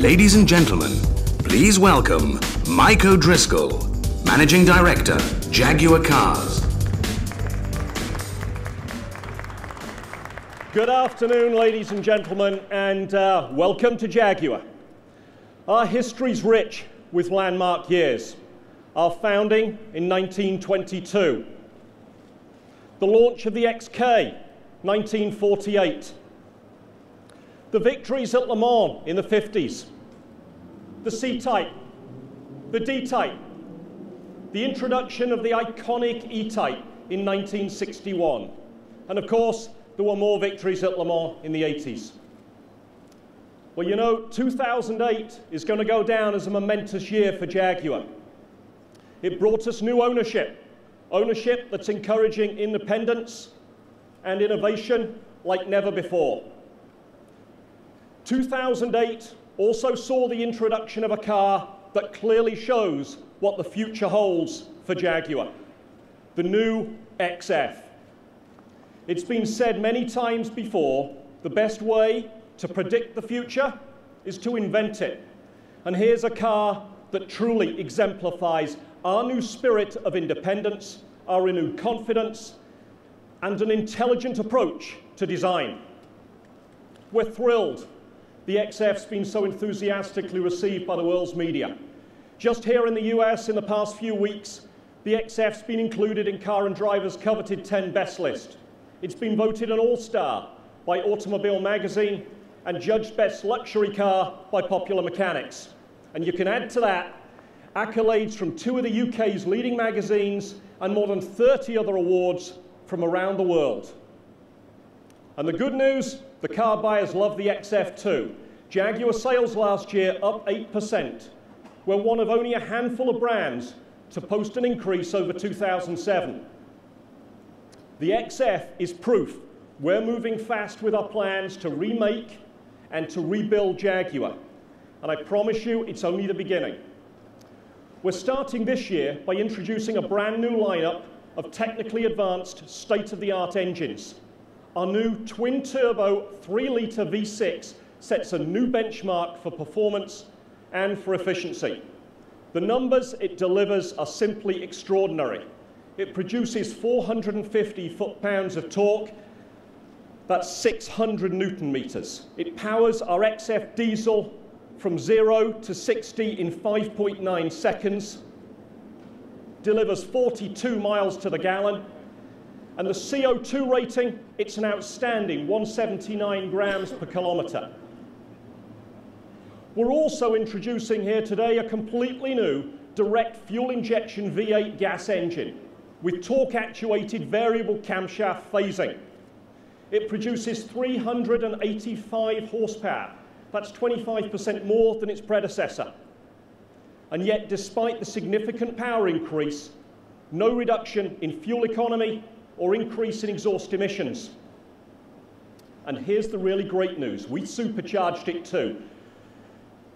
Ladies and gentlemen, please welcome Mike O'Driscoll, Managing Director, Jaguar Cars. Good afternoon, ladies and gentlemen, and uh, welcome to Jaguar. Our history's rich with landmark years. Our founding in 1922, the launch of the XK, 1948, the victories at Le Mans in the 50s, the C-Type, the D-Type, the introduction of the iconic E-Type in 1961, and of course, there were more victories at Le Mans in the 80s. Well, you know, 2008 is going to go down as a momentous year for Jaguar. It brought us new ownership, ownership that's encouraging independence and innovation like never before. 2008 also saw the introduction of a car that clearly shows what the future holds for Jaguar, the new XF. It's been said many times before, the best way to predict the future is to invent it. And here's a car that truly exemplifies our new spirit of independence, our renewed confidence, and an intelligent approach to design. We're thrilled the XF's been so enthusiastically received by the world's media. Just here in the US in the past few weeks, the XF's been included in Car and Driver's coveted 10 best list. It's been voted an all-star by Automobile Magazine and judged best luxury car by Popular Mechanics. And you can add to that accolades from two of the UK's leading magazines and more than 30 other awards from around the world. And the good news, the car buyers love the XF too. Jaguar sales last year up 8%. We're one of only a handful of brands to post an increase over 2007. The XF is proof we're moving fast with our plans to remake and to rebuild Jaguar. And I promise you, it's only the beginning. We're starting this year by introducing a brand new lineup of technically advanced, state-of-the-art engines. Our new twin-turbo 3-litre V6 sets a new benchmark for performance and for efficiency. The numbers it delivers are simply extraordinary. It produces 450 foot-pounds of torque, that's 600 newton meters. It powers our XF diesel from 0 to 60 in 5.9 seconds, delivers 42 miles to the gallon, and the CO2 rating, it's an outstanding 179 grams per kilometre. We're also introducing here today a completely new direct fuel injection V8 gas engine with torque actuated variable camshaft phasing. It produces 385 horsepower. That's 25% more than its predecessor. And yet, despite the significant power increase, no reduction in fuel economy or increase in exhaust emissions. And here's the really great news. We supercharged it too.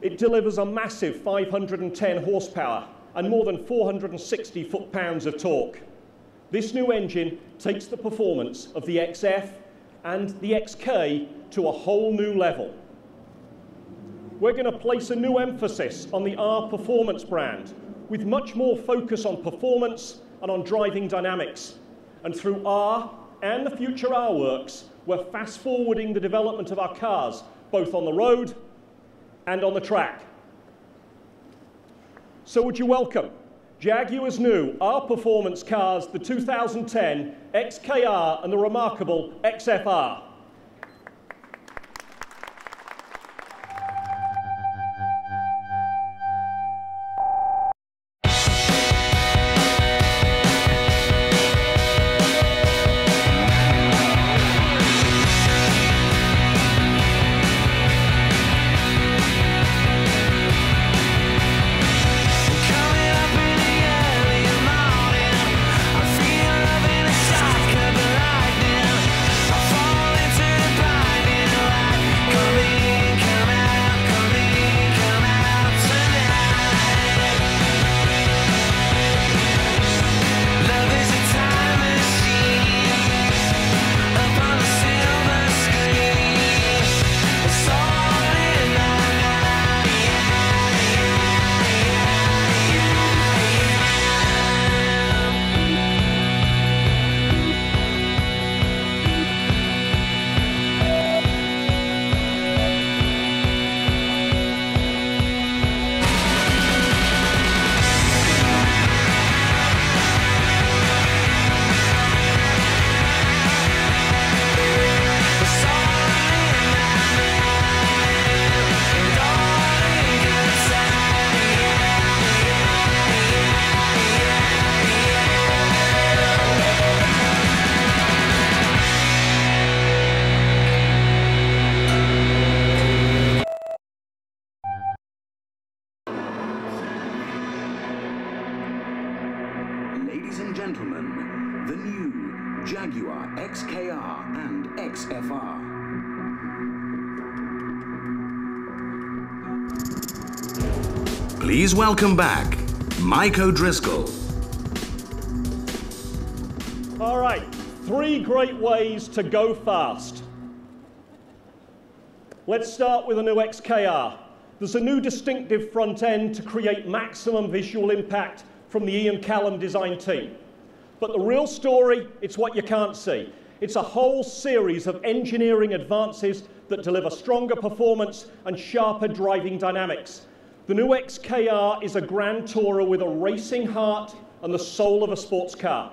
It delivers a massive 510 horsepower and more than 460 foot-pounds of torque. This new engine takes the performance of the XF and the XK to a whole new level. We're going to place a new emphasis on the R Performance brand with much more focus on performance and on driving dynamics. And through R and the future R works, we're fast forwarding the development of our cars, both on the road and on the track. So would you welcome Jaguar's new R Performance cars, the 2010 XKR and the remarkable XFR. And gentlemen, the new Jaguar XKR and XFR. Please welcome back Mike O'Driscoll. All right, three great ways to go fast. Let's start with a new XKR. There's a new distinctive front end to create maximum visual impact from the Ian Callum design team. But the real story, it's what you can't see. It's a whole series of engineering advances that deliver stronger performance and sharper driving dynamics. The new XKR is a grand tourer with a racing heart and the soul of a sports car.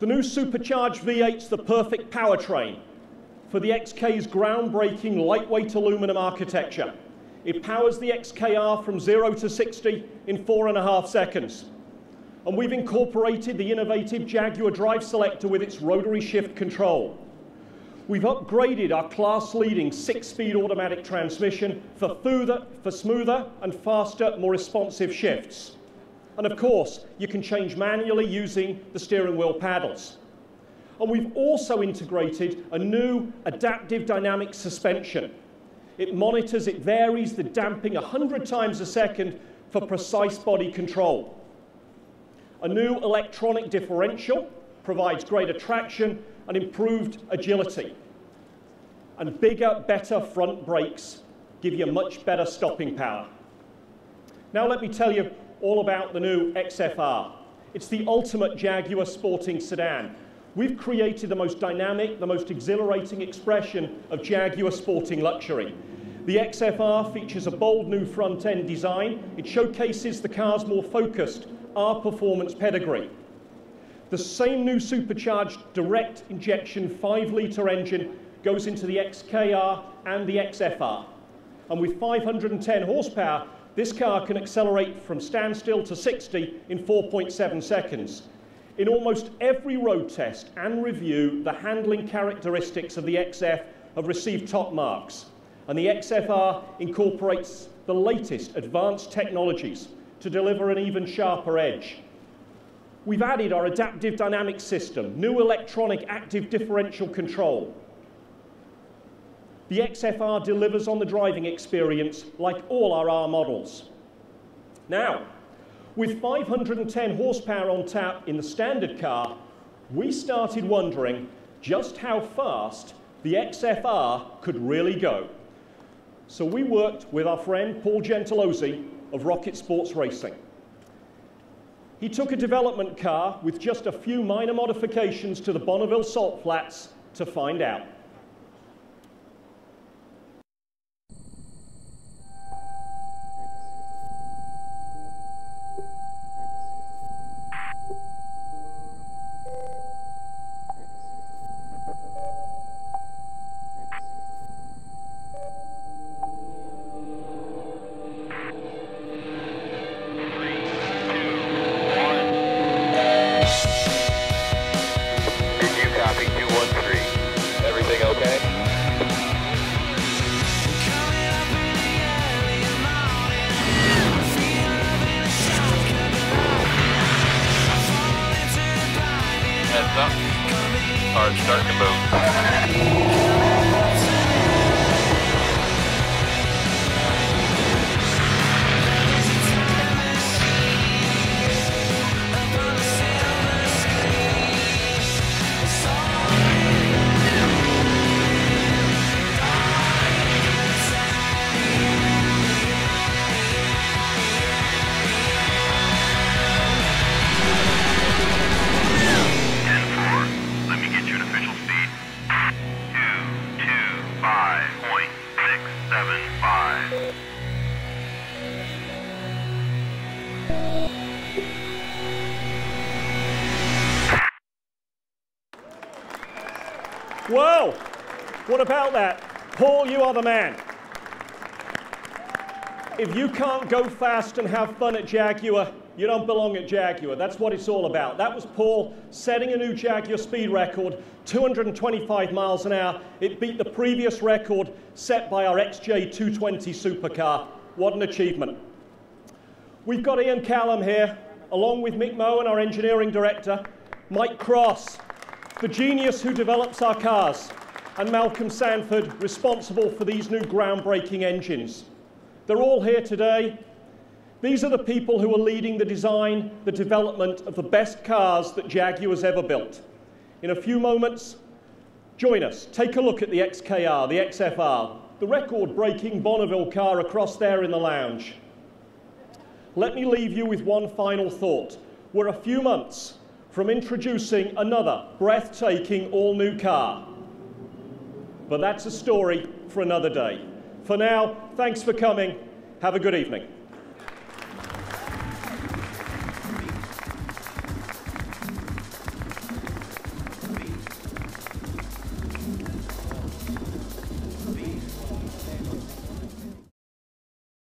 The new supercharged V8's the perfect powertrain for the XK's groundbreaking lightweight aluminum architecture. It powers the XKR from 0 to 60 in four and a half seconds. And we've incorporated the innovative Jaguar Drive Selector with its rotary shift control. We've upgraded our class-leading six-speed automatic transmission for, for smoother and faster, more responsive shifts. And of course, you can change manually using the steering wheel paddles. And we've also integrated a new adaptive dynamic suspension it monitors, it varies the damping 100 times a second for precise body control. A new electronic differential provides greater traction and improved agility. And bigger, better front brakes give you much better stopping power. Now let me tell you all about the new XFR. It's the ultimate Jaguar sporting sedan. We've created the most dynamic, the most exhilarating expression of Jaguar sporting luxury. The XFR features a bold new front-end design. It showcases the car's more focused R-performance pedigree. The same new supercharged direct injection 5-litre engine goes into the XKR and the XFR. And with 510 horsepower, this car can accelerate from standstill to 60 in 4.7 seconds. In almost every road test and review, the handling characteristics of the XF have received top marks. And the XFR incorporates the latest advanced technologies to deliver an even sharper edge. We've added our adaptive dynamic system, new electronic active differential control. The XFR delivers on the driving experience like all our R models. Now, with 510 horsepower on tap in the standard car, we started wondering just how fast the XFR could really go. So we worked with our friend Paul Gentilozzi of Rocket Sports Racing. He took a development car with just a few minor modifications to the Bonneville salt flats to find out. Sarge, start to boat. Whoa! What about that? Paul, you are the man. If you can't go fast and have fun at Jaguar, you don't belong at Jaguar. That's what it's all about. That was Paul setting a new Jaguar speed record, 225 miles an hour. It beat the previous record set by our XJ220 supercar. What an achievement. We've got Ian Callum here along with Mick Monaghan, our engineering director, Mike Cross, the genius who develops our cars, and Malcolm Sanford, responsible for these new groundbreaking engines. They're all here today. These are the people who are leading the design, the development of the best cars that Jaguar has ever built. In a few moments, join us. Take a look at the XKR, the XFR, the record-breaking Bonneville car across there in the lounge. Let me leave you with one final thought. We're a few months from introducing another breathtaking all-new car. But that's a story for another day. For now, thanks for coming. Have a good evening.